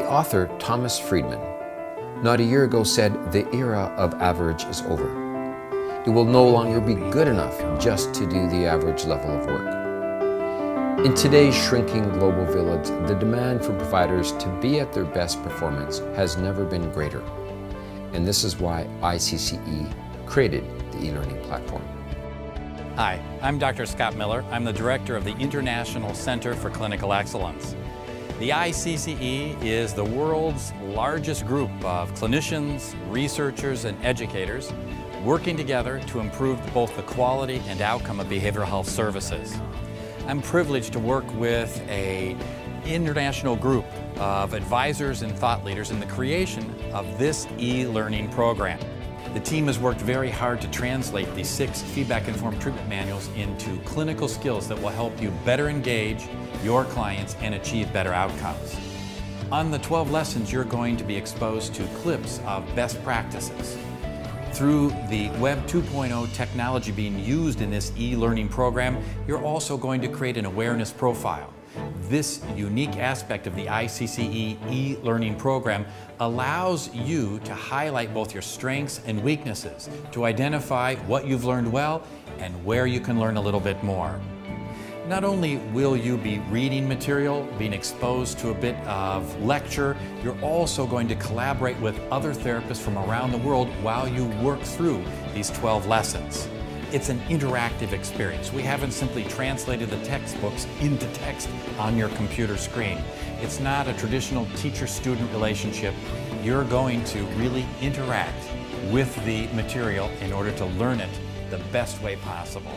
author, Thomas Friedman, not a year ago said the era of average is over. It will no longer be good enough just to do the average level of work. In today's shrinking global village, the demand for providers to be at their best performance has never been greater. And this is why ICCE created the e-learning platform. Hi, I'm Dr. Scott Miller. I'm the director of the International Center for Clinical Excellence. The ICCE is the world's largest group of clinicians, researchers, and educators working together to improve both the quality and outcome of behavioral health services. I'm privileged to work with a international group of advisors and thought leaders in the creation of this e-learning program. The team has worked very hard to translate these six feedback-informed treatment manuals into clinical skills that will help you better engage your clients and achieve better outcomes. On the 12 lessons, you're going to be exposed to clips of best practices. Through the Web 2.0 technology being used in this e-learning program, you're also going to create an awareness profile. This unique aspect of the ICCE e-learning program allows you to highlight both your strengths and weaknesses, to identify what you've learned well and where you can learn a little bit more. Not only will you be reading material, being exposed to a bit of lecture, you're also going to collaborate with other therapists from around the world while you work through these 12 lessons. It's an interactive experience. We haven't simply translated the textbooks into text on your computer screen. It's not a traditional teacher-student relationship. You're going to really interact with the material in order to learn it the best way possible.